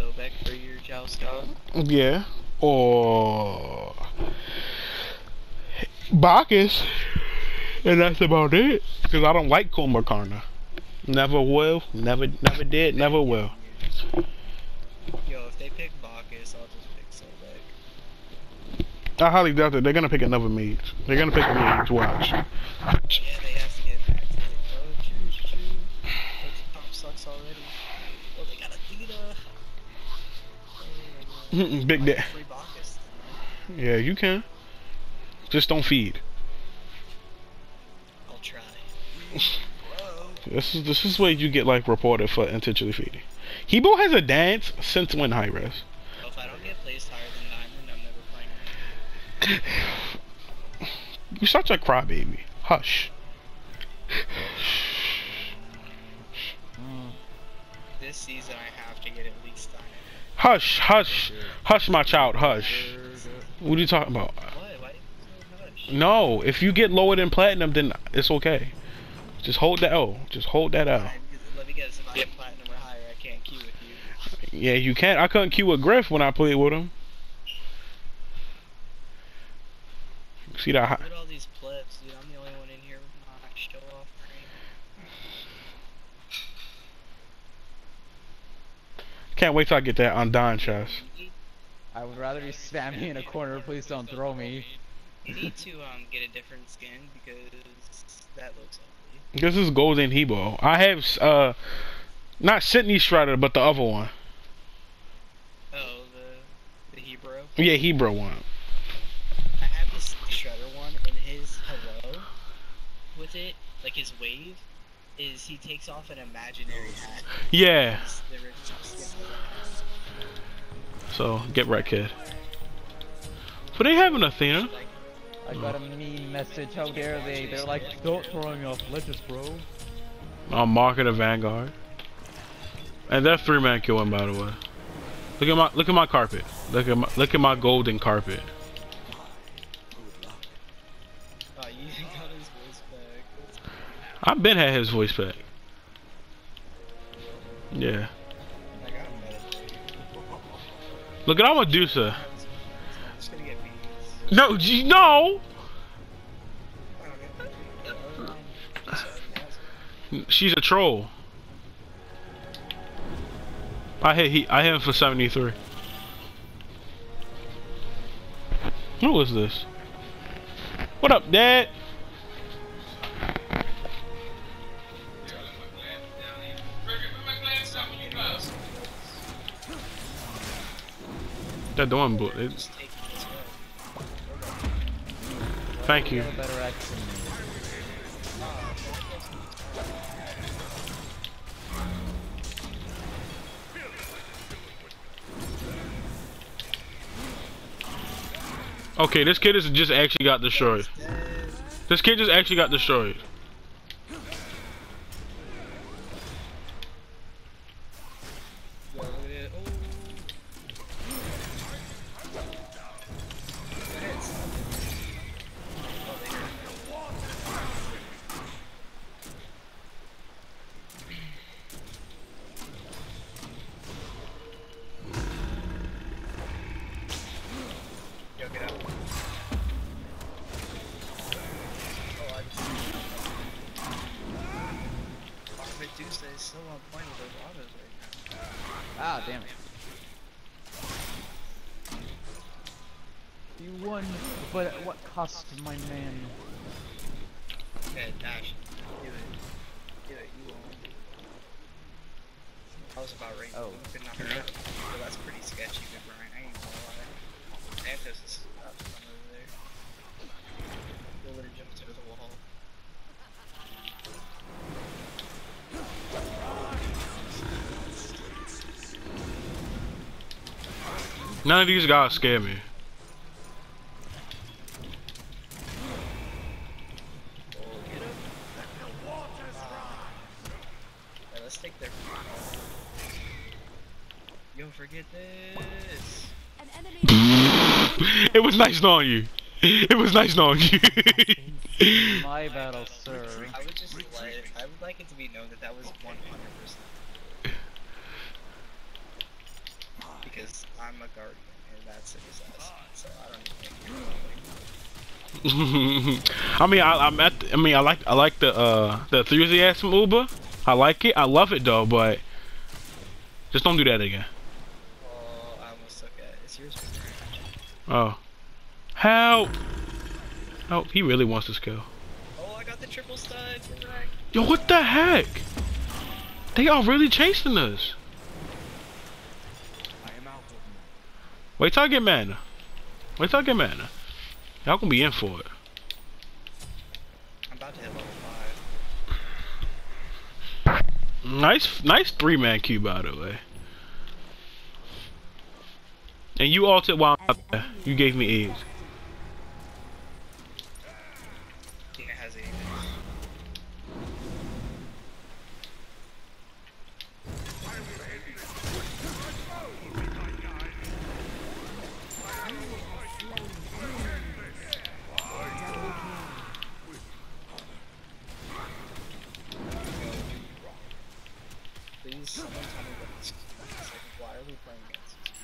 Sobek for your jousting? Yeah. Or Bacchus. And that's about it. Because I don't like Kumbhakarna. Never will, never never did, never will. Yo, if they pick Bacchus, I'll just pick Sobek. I highly doubt that they're gonna pick another mage. They're gonna pick a mage, watch. Yeah, they have to get back to it, bro. Choo, choo, choo. Their top sucks already. Oh, they got a Theta. Big day. Yeah, you can. Just don't feed. I'll try. This is this is where you get like reported for intentionally feeding. Hebo has a dance since when high res. Well, if I don't get placed higher than Diamond, I'm never playing. You're such a crybaby. Hush. This season, I have to get at least Diamond. Hush, hush, hush, my child, hush. What are you talking about? No, if you get lower than platinum, then it's okay. Just hold that L. Just hold that L. Yeah, you can't. I couldn't queue with Griff when I played with him. See that? Look at all these plebs, dude. I'm the only one in here with my show off ring. Can't wait till I get that Undying chest. I would rather be spamming in a corner. Please don't throw me. You need to um get a different skin because that looks ugly. This is Golden Hebo. I have uh, not Sydney Shredder, but the other one. Oh, the the Hebrew. Yeah, Hebrew one. I have this Shredder one, and his hello with it, like his wave, is he takes off an imaginary hat. Yeah. It's the original skin. So get right, kid. But they have an Athena. I got a mean message. How dare they? They're like, don't throw me off ledges, bro. On Market of Vanguard. And that three man killing by the way. Look at my look at my carpet. Look at my look at my golden carpet. I've been had his voice back. Yeah. I. Look at all Medusa. No, gee, no. She's a troll. I hit he I hit him for 73. Who was this? What up, Dad? That doing book. It, Just take it this way. thank You. Okay, this kid is just actually got destroyed. This kid just actually got destroyed. Medusa is so on point with those autos right now. Ah, damn it. You won, but at what cost, my man? Okay, Dash. Do it. Do it, you won't. I was about ready. Oh. Could not hurt it. But that's pretty sketchy, good Brian. I ain't gonna lie. Anthos is None of these guys scare me. Oh, get him. Alright, let's take their. Yo, forget this. It was nice knowing you. It was nice knowing you. My battle, sir. I would just let. I would like it to be known that that was 100%. because I'm a guardian and that's it. So I don't even. I mean, I, I'm at. I mean, I like. I like the uh the enthusiasm Uber. I like it. I love it though, but just don't do that again. Oh, I almost took it. It's yours. Oh, help! Help! He really wants this kill. Oh, I got the triple studs. Yo, what the heck? They are really chasing us. Wait till I get mana. Wait till I get mana. Y'all gonna be in for it. I'm about to hit level five. Nice, nice three man cube by the way. And you altered while I'm out there. You gave me A's. Tina has a. Please, someone tell me what this is. Like, why are we playing against these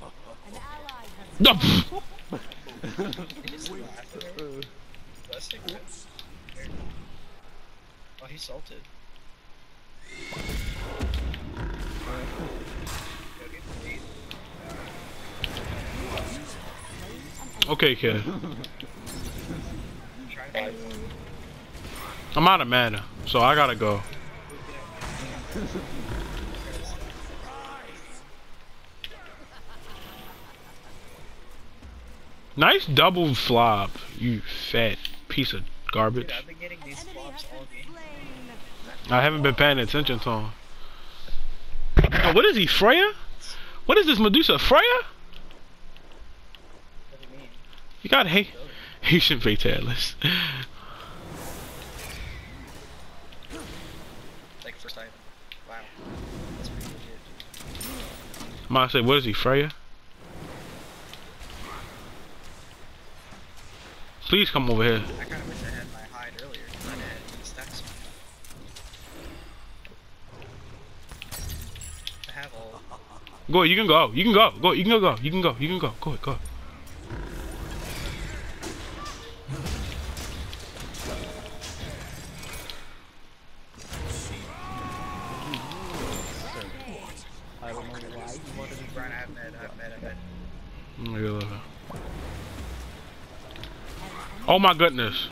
people? An ally has No, pff. They just laugh at her. That's like that. Oh, he salted. Okay, kid. I'm out of mana, so I gotta go. Nice double flop, you fat piece of garbage. Dude, I've been getting these flops all game. I haven't been paying attention to him. Oh, what is he, Freya? What is this Medusa, Freya? What do you mean? You got ha Hastened Fatalis. Like first item. Wow. That's pretty legit. I'm say, what is he, Freya? Please come over here. I kinda wish I had my hide earlier, because I these stacks. I have all. Go, you can go. You can go. Go, you can go, go. You can go. You can go. Go, go. I don't know why you wanted to Brian, I have med, I have med, I have med. Oh my God. Oh my goodness.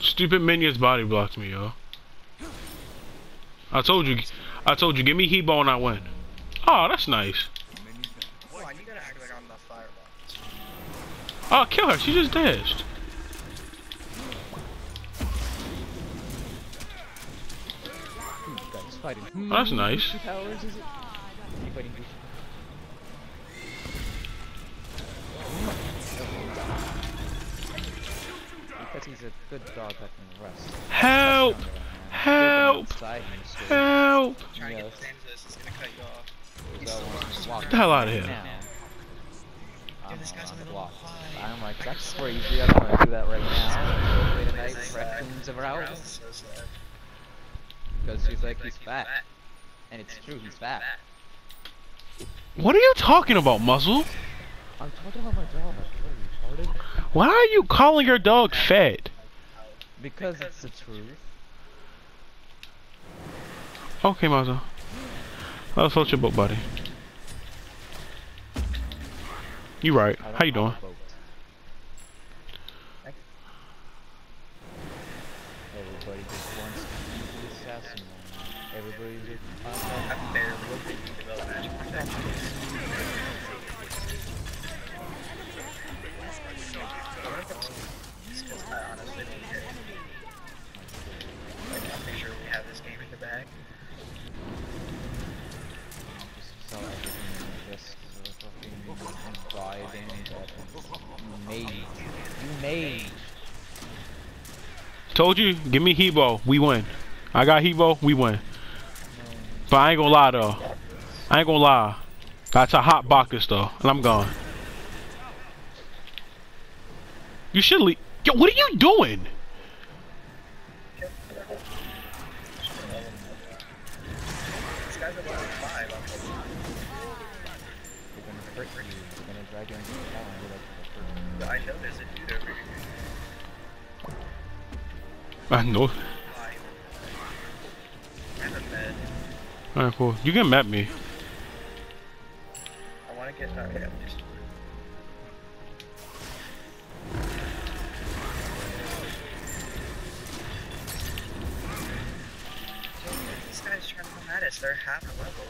Stupid minions body blocked me, yo. I told you. I told you. Give me Hebo and I win. Oh, that's nice. Come on, you gotta act like I'm. Oh, kill her. She just dashed. Oh, that's nice. Because he's a good dog that can rest. Help! Help! Outside and just Help! Trying to get the it's gonna cut you off. goes out and walks Get the hell out of here. Dude, this guy's on the block. I'm like, that's crazy. I don't want to do that right now. Wait a night, raccoons of our house. That's so sad. Because he's like, he's fat. And it's true, he's fat. What are you talking about, Muzzle? I'm talking about my dog. What are you retarded? Why are you calling your dog fat? Because it's the truth. Okay, Muzzle. Let's hold your book, buddy. You right. I don't How you have doing? a boat. Everybody just wants to be the assassin. man. Everybody just You made. You made. Told you, give me Hebo, we win. I got Hebo, we win. But I ain't gonna lie though. I ain't gonna lie. That's a hot Bacchus though, and I'm gone. You should leave. Yo, what are you doing? I know there's a dude over here. I know. Alright, cool. You can map me. I want to get. Oh, yeah, just. Guys trying to come at us. They're half a level.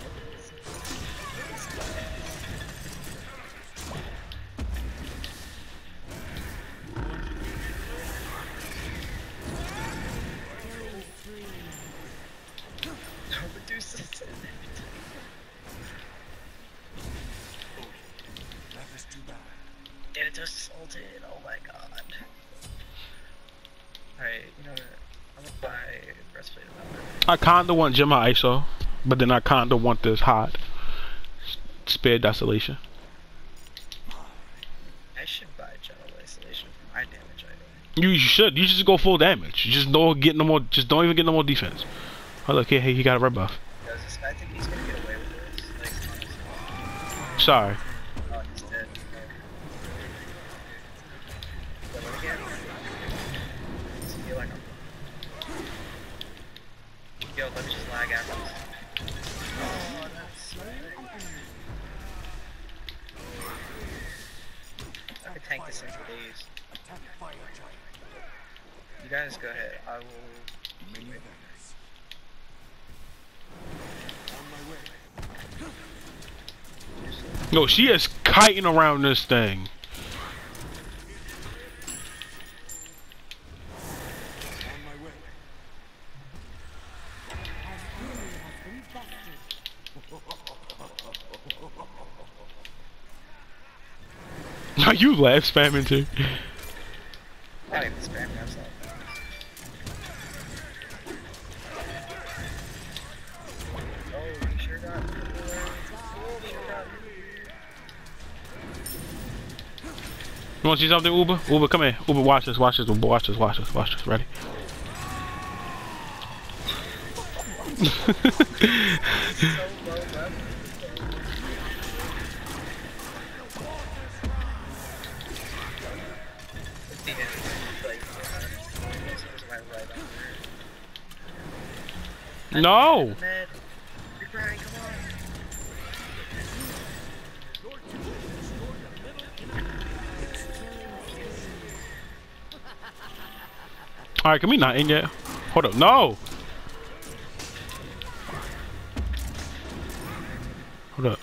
It just salted. Oh my god. Alright, you know what? I'm gonna buy breastplate of valor. I kinda want Gem of Iso, but then I kinda want this hot Spare Desolation. I should buy general isolation for my damage item. You should. You should just go full damage. You just don't get no more. Just don't even get no more defense. Oh look, hey, hey, he got a red buff. Because this guy think he's gonna get away with this. Like. Sorry. Oh, he's dead. Yeah, what again? Does he feel like I'm... Yo, let me just lag after this. Oh, that's so I could tank this in for days. You guys go ahead. I will... No, she is kiting around this thing. Are you laugh spamming too? Spam, that's not. Oh, You want to see something, Uber? Uber, come here. Uber, watch this, watch this, watch this, watch this, watch this. Ready? so All right, can we not in yet? Hold up, no! Hold up.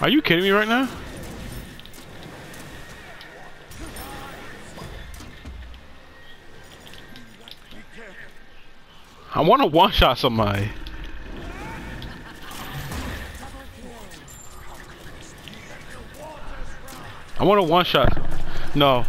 Are you kidding me right now? I want to one shot somebody. I want to one shot. No.